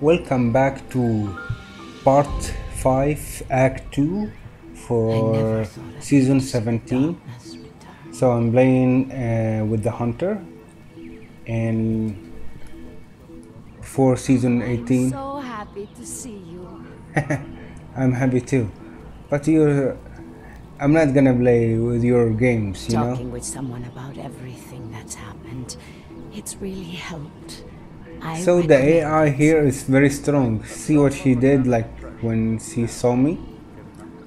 Welcome back to part 5, act 2 for season 17. So I'm playing uh, with the hunter and for season 18 So happy to see you. I'm happy too. But you're I'm not gonna play with your games, you know? Talking with someone about everything that's happened. It's really helped. I So the AI here is very strong. See what she did like when she saw me?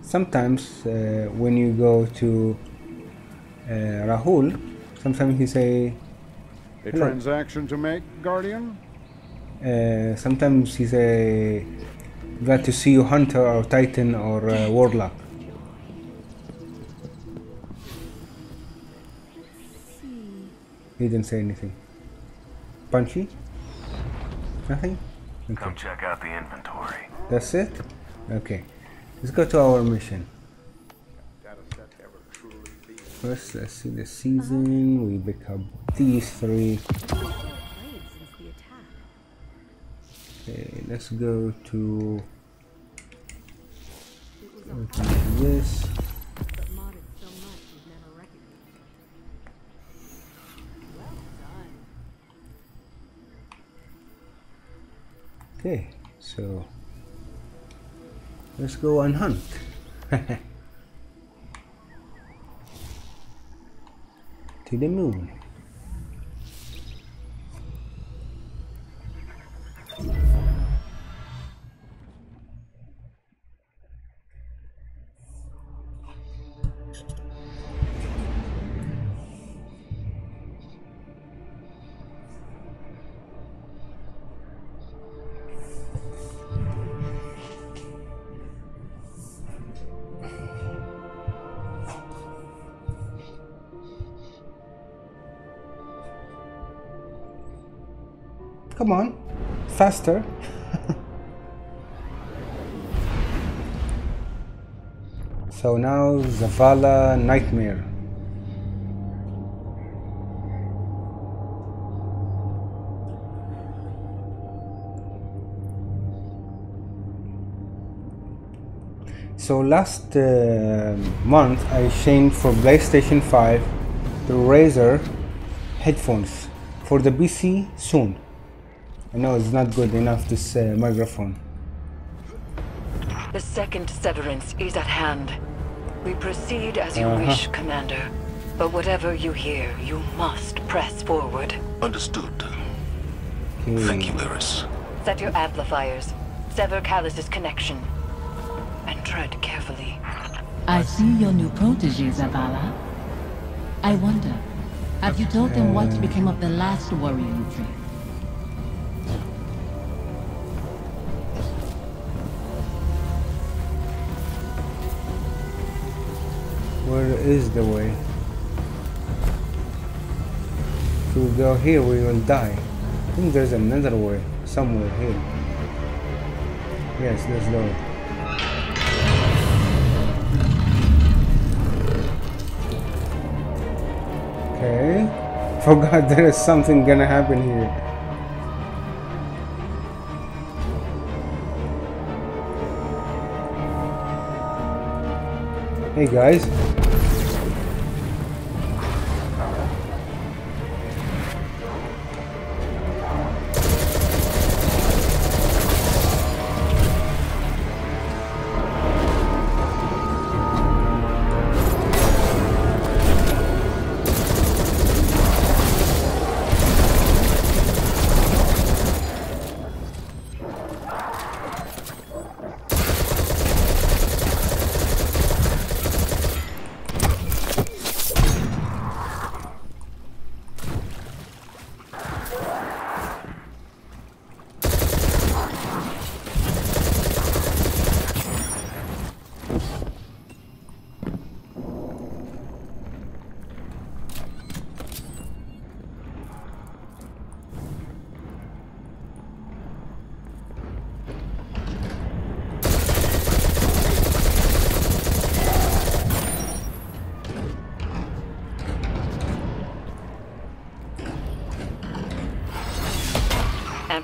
Sometimes uh, when you go to uh, Rahool, sometimes he say, A transaction to make, Guardian? uh, sometimes he say, glad to see you Hunter or Titan or uh, Warlock. He didn't say anything. Punchy? Nothing? Okay. Come check out the inventory. That's it? Okay. Let's go to our mission. First, let's see the season. We pick up these three. Okay, let's go to. go to this. Okay, so let's go and hunt. to the moon. Faster. so now Zavala Nightmare. So last uh, month I changed for PlayStation 5 the Razer headphones for the PC soon. I know it's not good enough this uh, microphone. The second severance is at hand. We proceed as you Uh-huh. wish, Commander. But whatever you hear, you must press forward. Understood. Okay. Thank you, Eris. Set your amplifiers. Sever Calus's connection. And tread carefully. I see your new protege, Zavala. I wonder, have you told them what became of the last warrior you trained? Where is the way? If we go here, we will die. I think there's another way somewhere here. Yes, let's go. Okay. Oh Forgot there is something gonna happen here. Hey guys.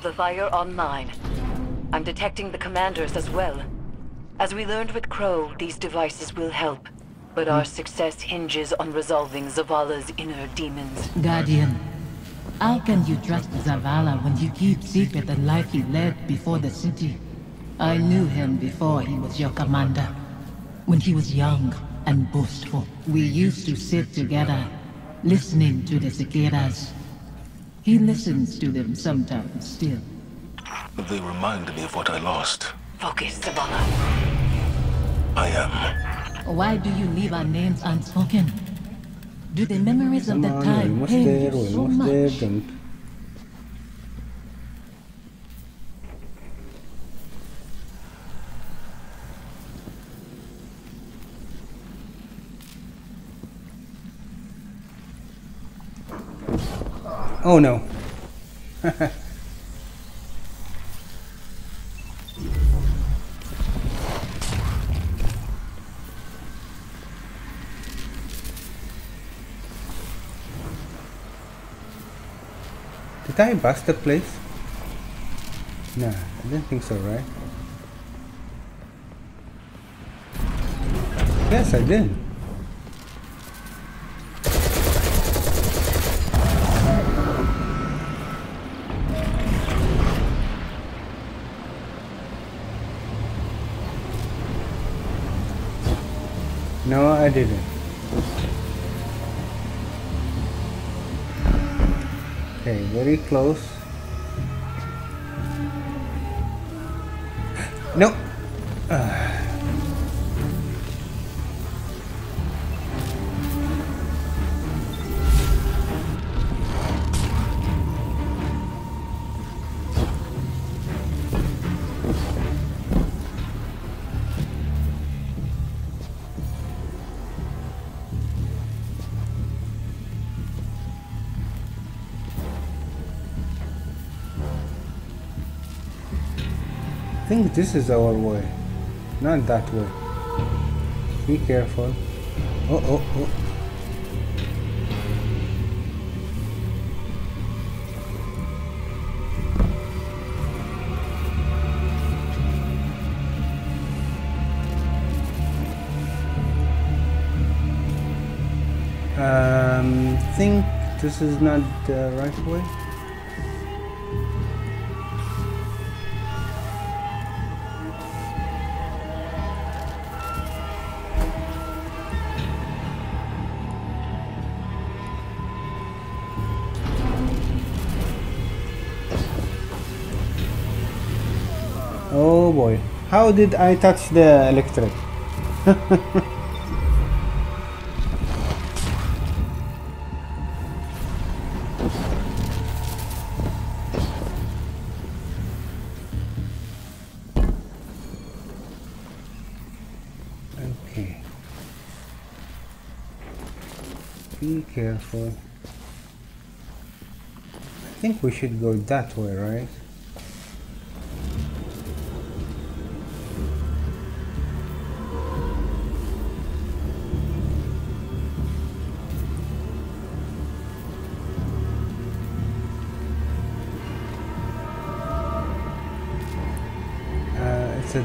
Amplifier online. I'm detecting the commanders as well. As we learned with Crow, these devices will help. But our success hinges on resolving Zavala's inner demons. Guardian, how can you trust Zavala when you keep secret the life he led before the city? I knew him before he was your commander. When he was young and boastful, we used to sit together, listening to the cicadas. He listens to them sometimes still. They remind me of what I lost. Focus, Zavala. I am. Why do you leave our names unspoken? Do the memories of Come the on, we're time pain you so much? Oh no. Did I bust the place? Nah, I didn't think so, right? Yes, I did. No, I didn't. Okay, very close. No. I think this is our way, not that way. Be careful. Oh, oh, oh. Um, think this is not the right way. Oh boy. How did I touch the electric? okay. Be careful. I think we should go that way, right?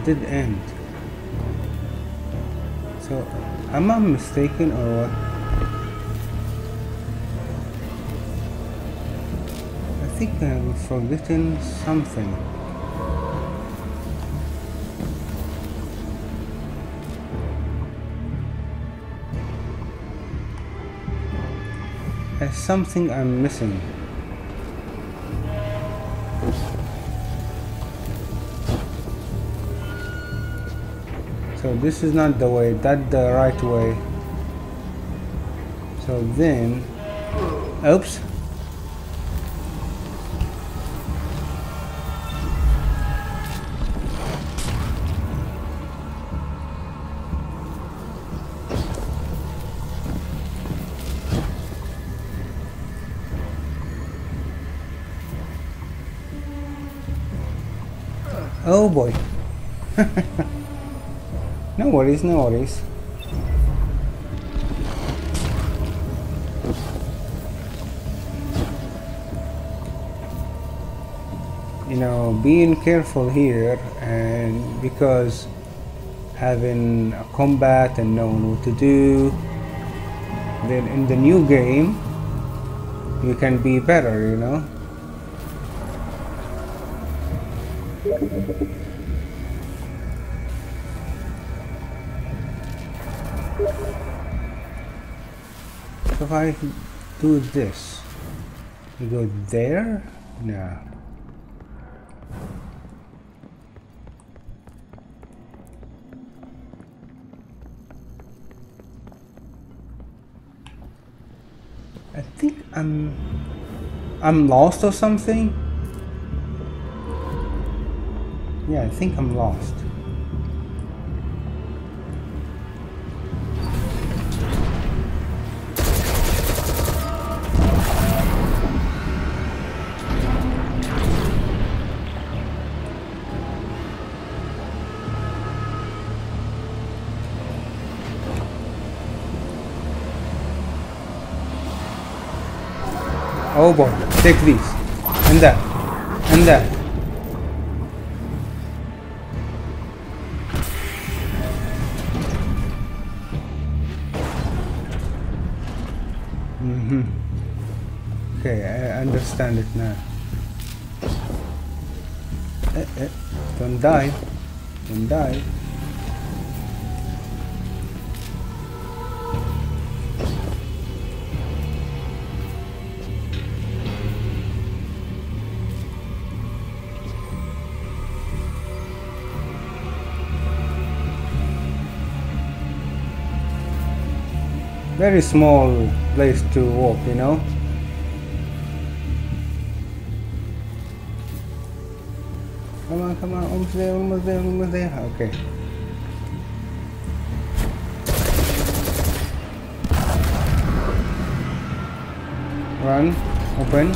Dead end. So, am I mistaken or what? I think I'm forgetting something. There's something I'm missing. So this is not the way, that the right way. So then, oops. Oh boy. No worries, no worries. you know being careful here and because having a combat and knowing what to do then in the new game you can be better you know if I do this, you go there? No. I think I'm I'm lost or something. Yeah, I think I'm lost. Oh boy, take these. And that. And that. Mm-hmm. Okay, I understand it now. Eh, eh, don't die. Don't die. Very small place to walk, you know. Come on, come on, almost there, almost there, almost there. Okay. Run, open.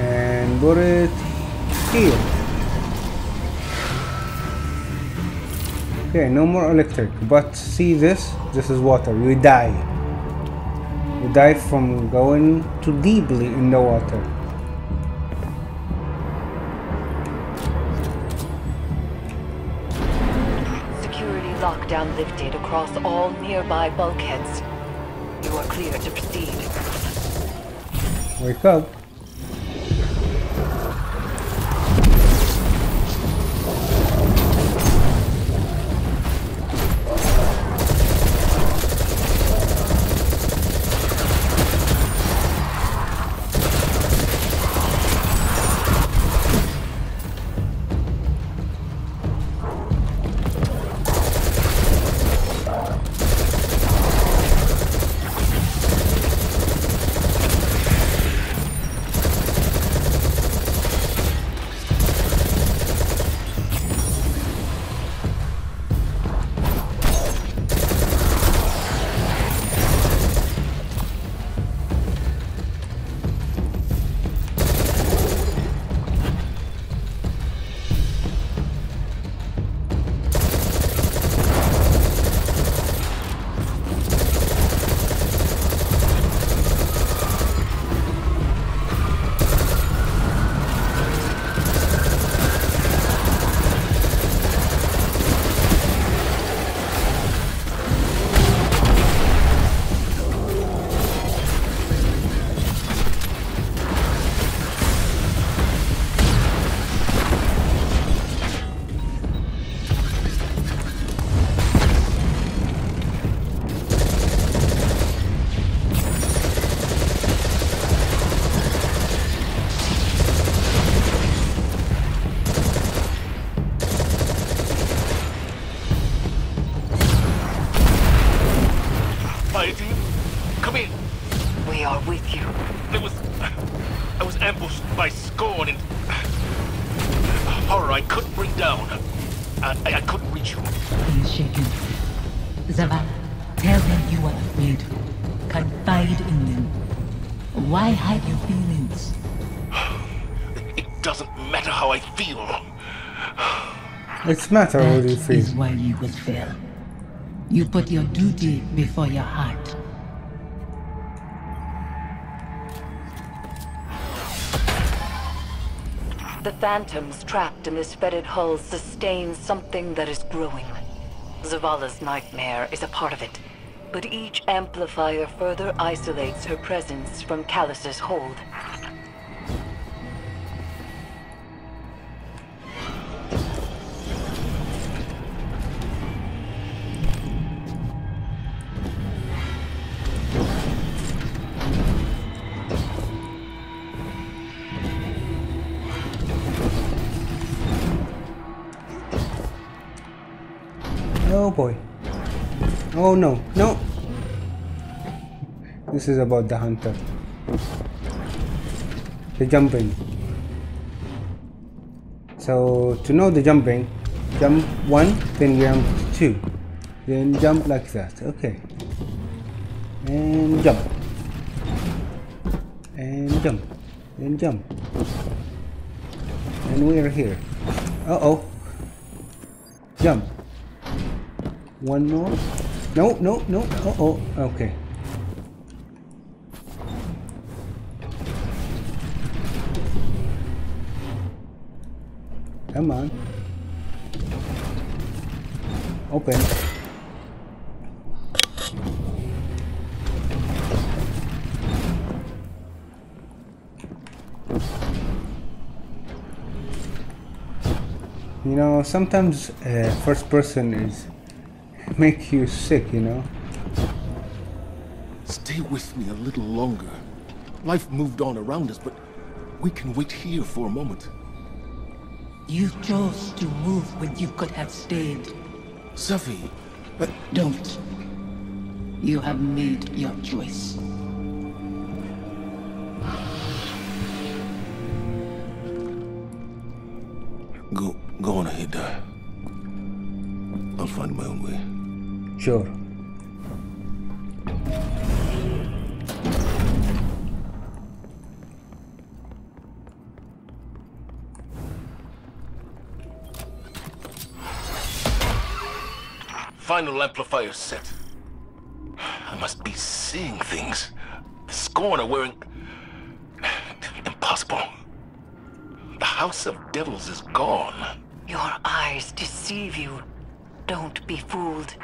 And put here. Okay, no more electric. But see this? This is water. You die. You die from going too deeply in the water. Security lockdown lifted across all nearby bulkheads. You are clear to proceed. Wake up. We are with you. It was. I was ambushed by Scorn and. Uh, horror I couldn't bring down. I, I, I couldn't reach you. He is shaken. Zavala, tell them you are afraid. Confide in them. Why hide your feelings? It doesn't matter how I feel. It's matter how you feel. is why you will fail. You put your duty before your heart. The phantoms trapped in this fetid hull sustain something that is growing. Zavala's nightmare is a part of it, but each amplifier further isolates her presence from Calus's hold. Oh no, no. This is about the hunter. The jumping. So to know the jumping, jump one, then jump two. Then jump like that. Okay. And jump. And jump. Then jump. And we are here. Uh oh. Jump. One more. No, no, no. Uh oh. Okay. Come on. Open. You know, sometimes uh, first person is make you sick, you know. Stay with me a little longer. Life moved on around us, but we can wait here for a moment. You chose to move when you could have stayed. Safi, uh, Don't. You have made your choice. go go on ahead. I'll find my own way. Sure. Final amplifier set. I must be seeing things. The Scorn are wearing... Impossible. The House of Devils is gone. Your eyes deceive you. Don't be fooled.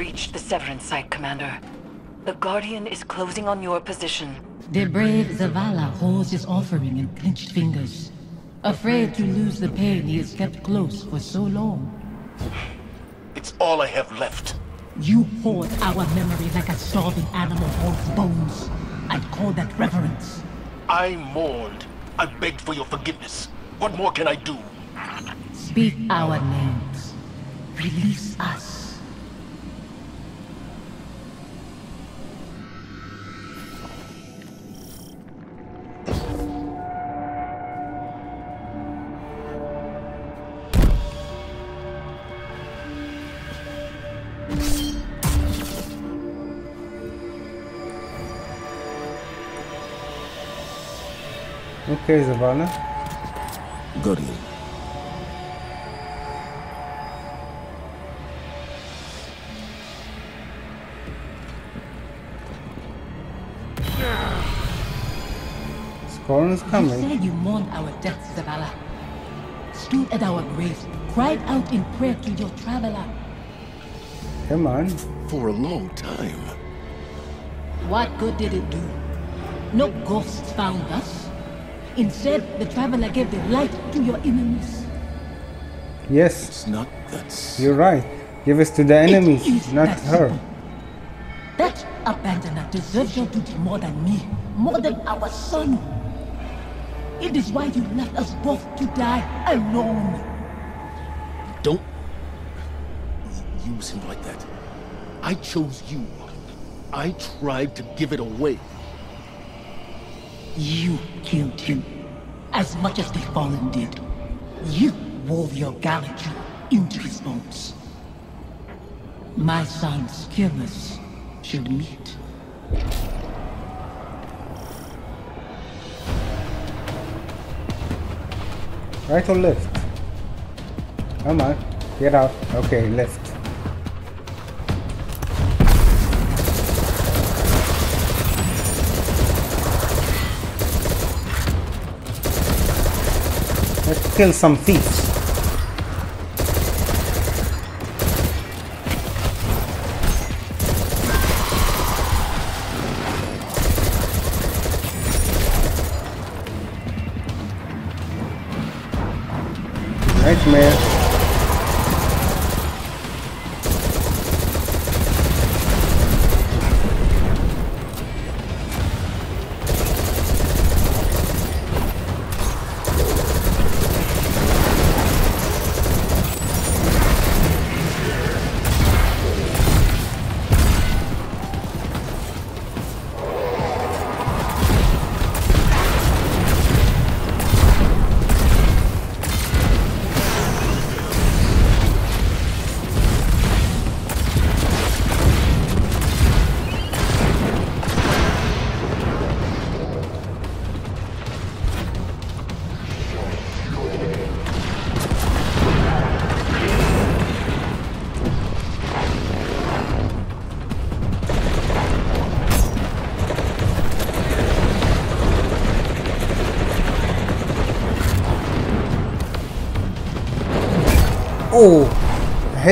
Reached the Severance site, Commander. The Guardian is closing on your position. The brave Zavala holds his offering in clenched fingers. Afraid to lose the pain he has kept close for so long. It's all I have left. You hoard our memory like a starving animal hoards bones. I'd call that reverence. I mourned. I begged for your forgiveness. What more can I do? Speak our names. Release us. Okay, Zavala. Guardian. Scorn is coming. You said you mourned our deaths, Zavala. Stood at our graves, cried out in prayer to your traveler. Come on. For a long time. What good did it do? No ghosts found us. Instead, the traveler gave the light to your enemies. Yes, It's not that. you're right. Give us to the enemies, not that her. simple. That abandoner deserves your duty more than me, more than our son. It is why you left us both to die alone. Don't use him like that. I chose you. I tried to give it away. You killed him. As much as the Fallen did. You wove your gallantry into his bones. My son's killers should meet. Right or left? Come on. Get out. Okay, left. Kill some thieves.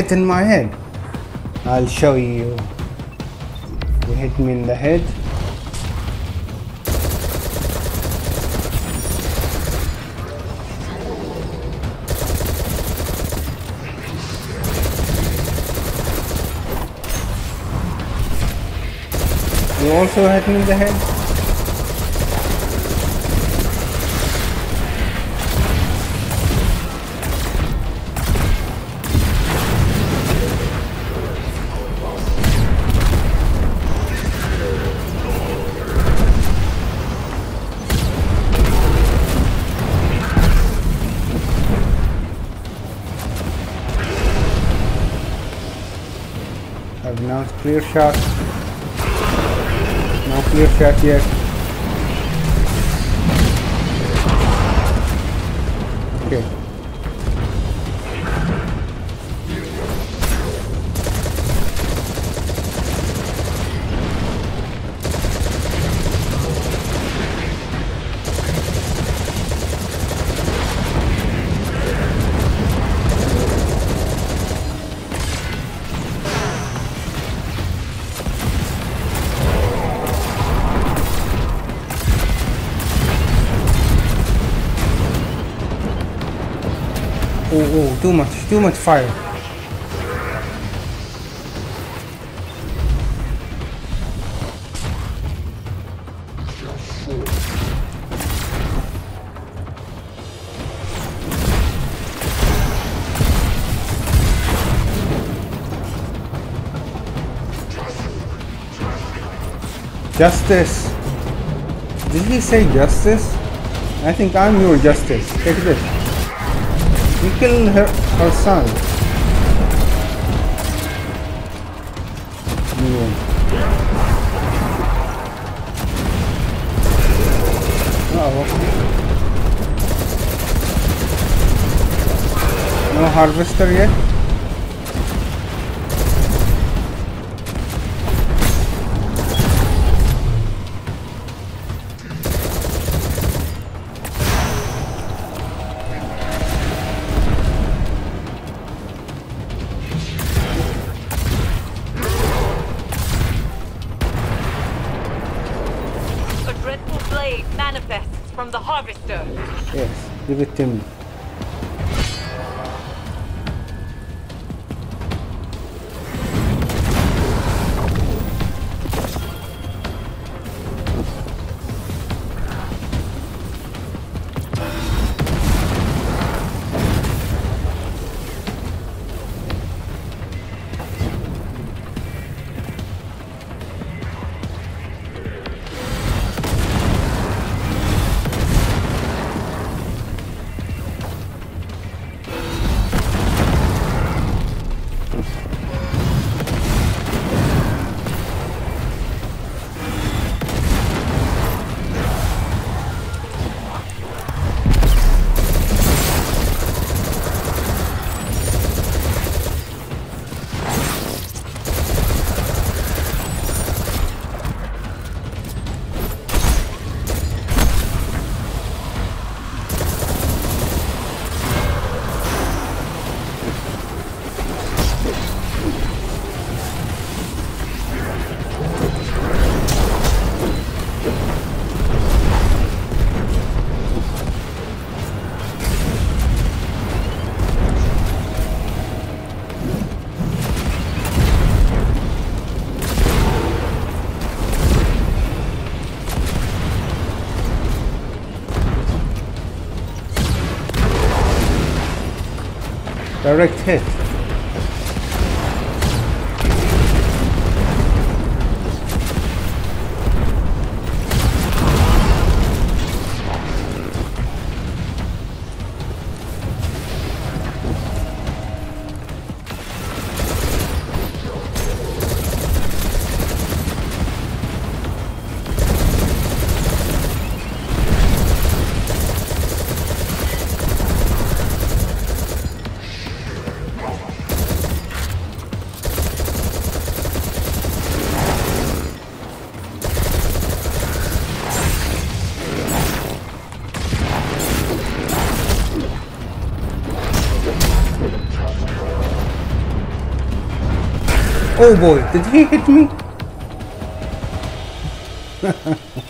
Hit in my head. I'll show you. You hit me in the head. You also hit me in the head? Shot. No clear shot yet. Oh, oh, too much, too much fire. Justice. Did he say justice? I think I'm your justice. Take this. Killed her, her son. You. Oh. Ah, no harvester yet? Give Direct hit. Oh boy, did he hit me?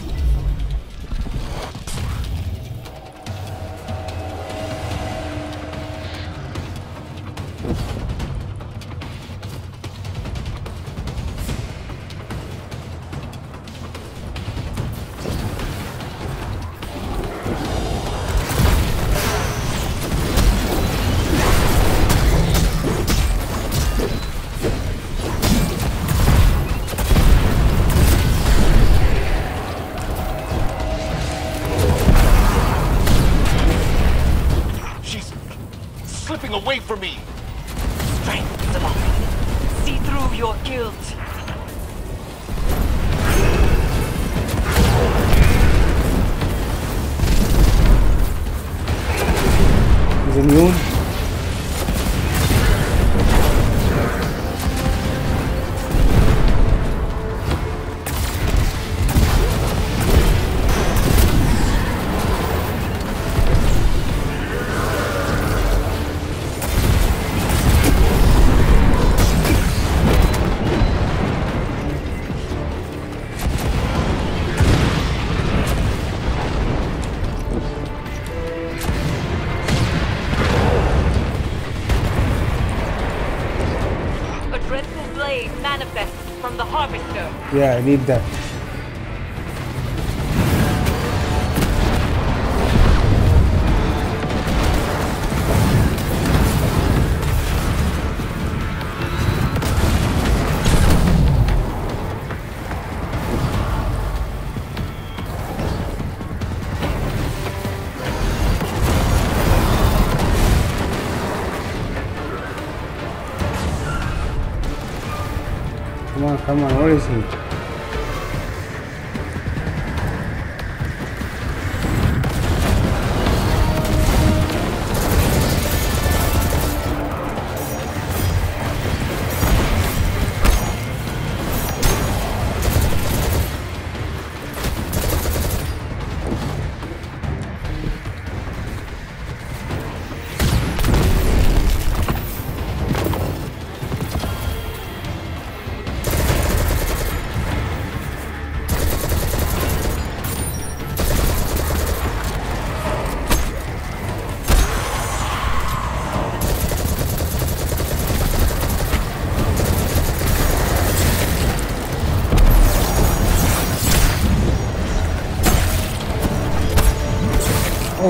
Yeah, I need that. Come on, where is he?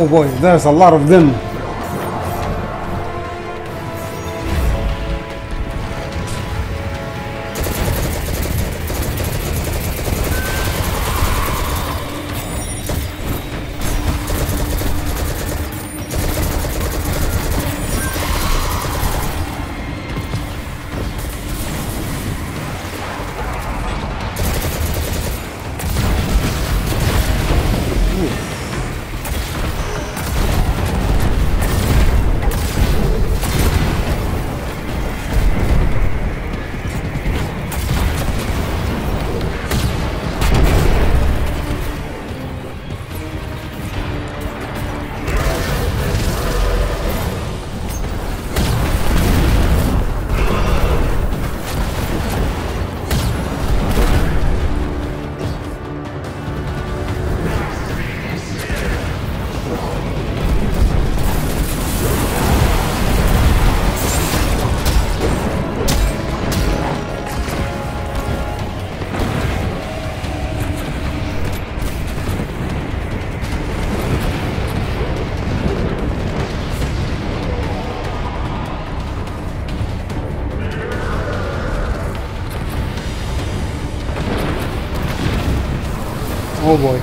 Oh boy, there's a lot of them. Oh boy.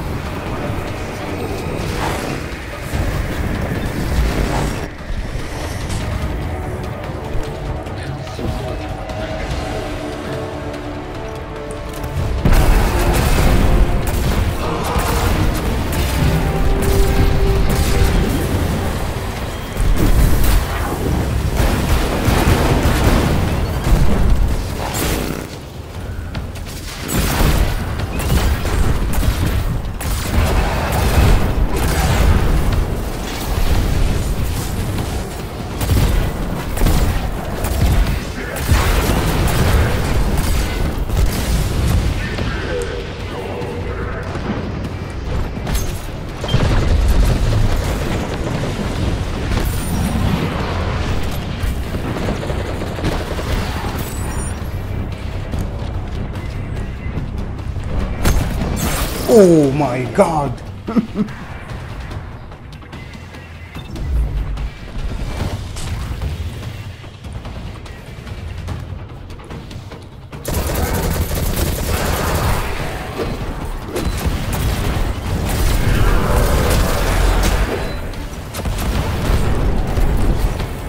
Oh my god.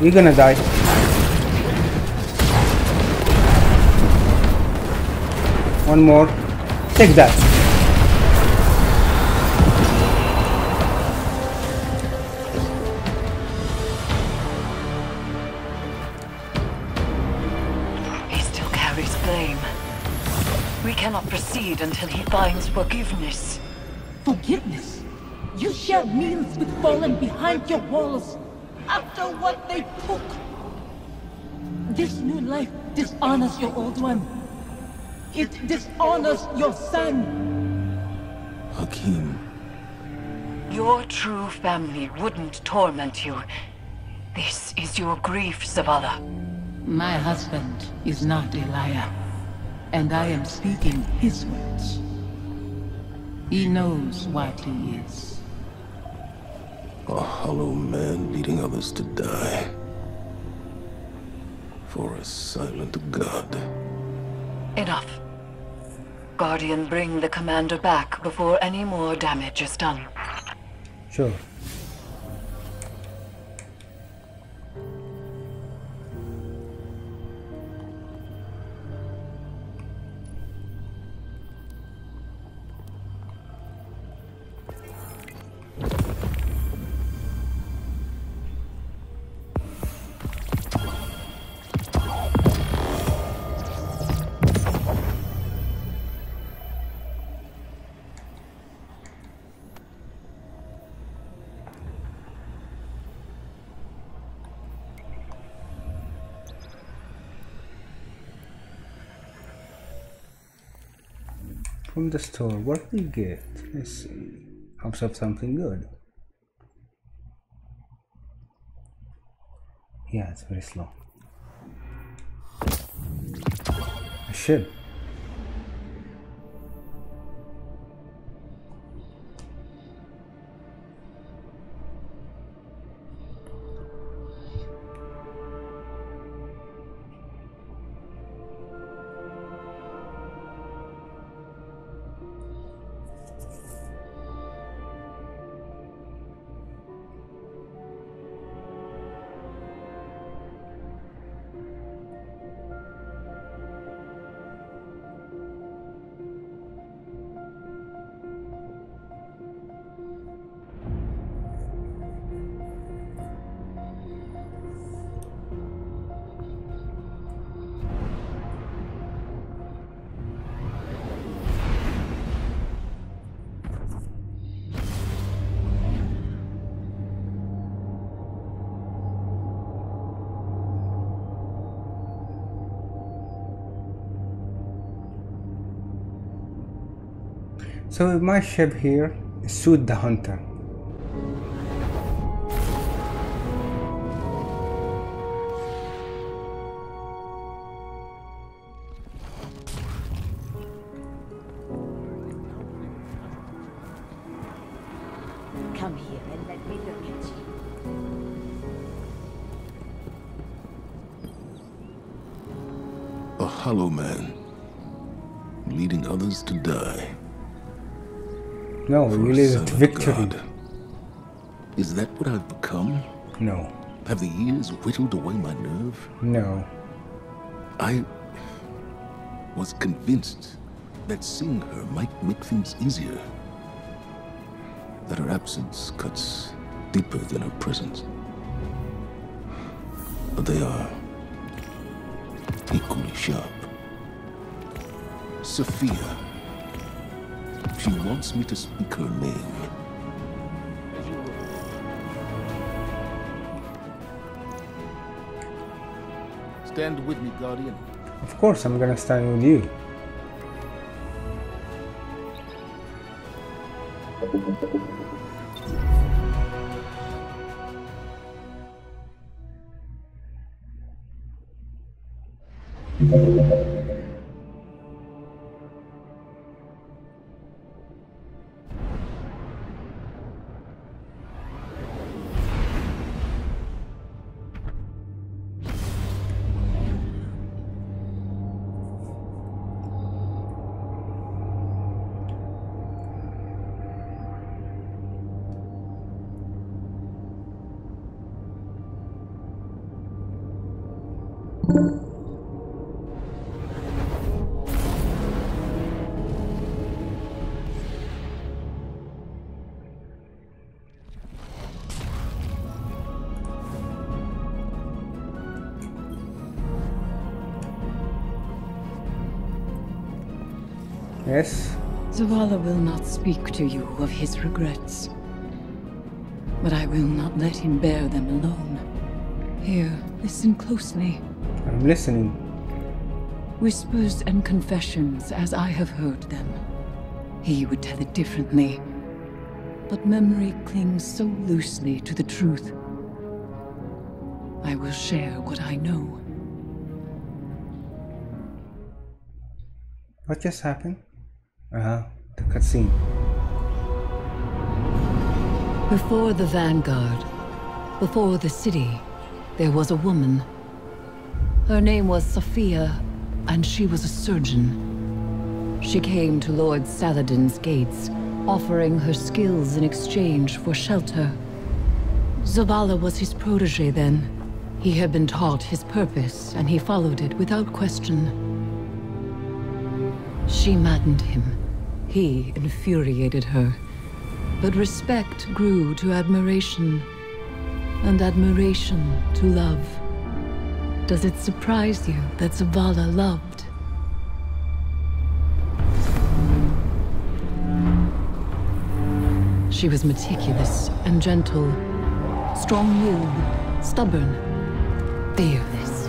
You're gonna die. One more. Take that. Forgiveness. Forgiveness? You share meals with fallen behind your walls after what they took. This new life dishonors your old one. It dishonors your son. Hakim, Your true family wouldn't torment you. This is your grief, Zavala. My husband is not a liar, and I am speaking his words. He knows what he is. a hollow man leading others to die. For a silent god. Enough. Guardian, bring the commander back before any more damage is done. Sure. From the store, what we get? Let's see. Hopes of something good. Yeah, it's very slow. A ship. So my ship here is Suit the Hunter. Come here and let me look at you. A hollow man. Leading others to die. No, For you a live son victory. God. Is that what I've become? No, Have the years whittled away my nerve? no. I was convinced that seeing her might make things easier. That her absence cuts deeper than her presence. But they are equally sharp. Sophia. She wants me to speak her name. Stand with me, Guardian. Of course, I'm gonna stand with you. Zavala will not speak to you of his regrets. But I will not let him bear them alone. Here, listen closely. I'm listening. Whispers and confessions as I have heard them. He would tell it differently. But memory clings so loosely to the truth. I will share what I know. What just happened? Uh huh. The cutscene. Before the Vanguard, before the city, there was a woman. Her name was Sophia, and she was a surgeon. She came to Lord Saladin's gates, offering her skills in exchange for shelter. Zavala was his protege then. He had been taught his purpose, and he followed it without question. She maddened him. He infuriated her. But respect grew to admiration, and admiration to love. Does it surprise you that Zavala loved? She was meticulous and gentle, strong-willed, stubborn, fearless.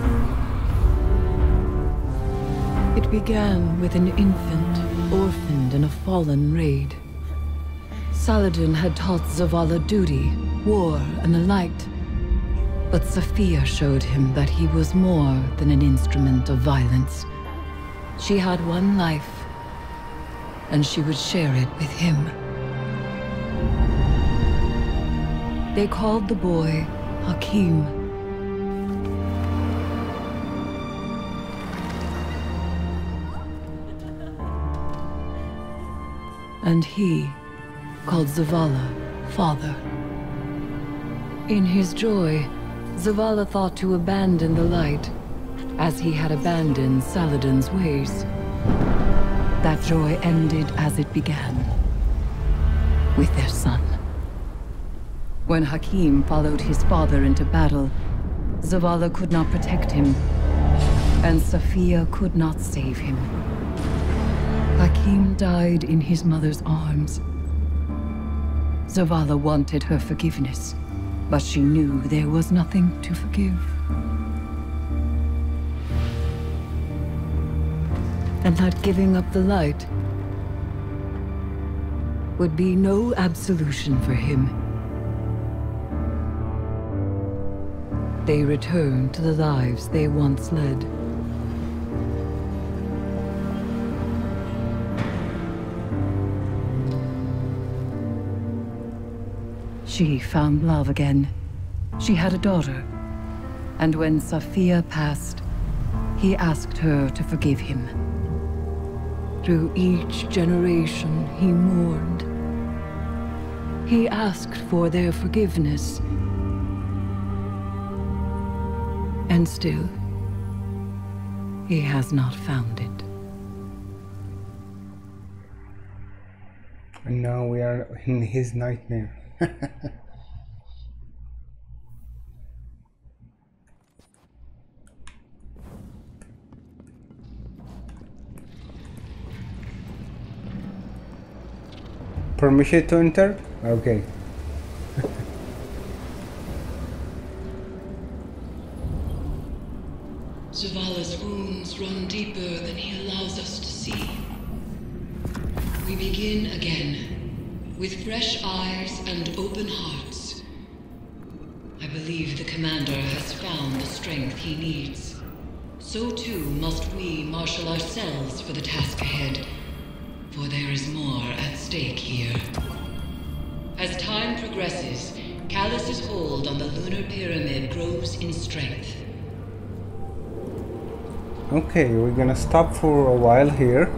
It began with an infant, orphaned in a fallen raid. Saladin had taught Zavala duty, war, and the light. But Sophia showed him that he was more than an instrument of violence. She had one life, and she would share it with him. They called the boy Hakim. And he called Zavala father. In his joy, Zavala thought to abandon the light, as he had abandoned Saladin's ways. That joy ended as it began, with their son. When Hakim followed his father into battle, Zavala could not protect him, and Sophia could not save him. Hakim died in his mother's arms. Zavala wanted her forgiveness, but she knew there was nothing to forgive. And that giving up the light would be no absolution for him. They returned to the lives they once led. She found love again. She had a daughter. And when Sophia passed, he asked her to forgive him. Through each generation, he mourned, He asked for their forgiveness. And still, he has not found it. And now we are in his nightmare. Permission to enter? Okay. Fresh eyes and open hearts. I believe the commander has found the strength he needs. So too must we marshal ourselves for the task ahead, for there is more at stake here. As time progresses, Calus's hold on the lunar pyramid grows in strength. Okay, we're gonna stop for a while here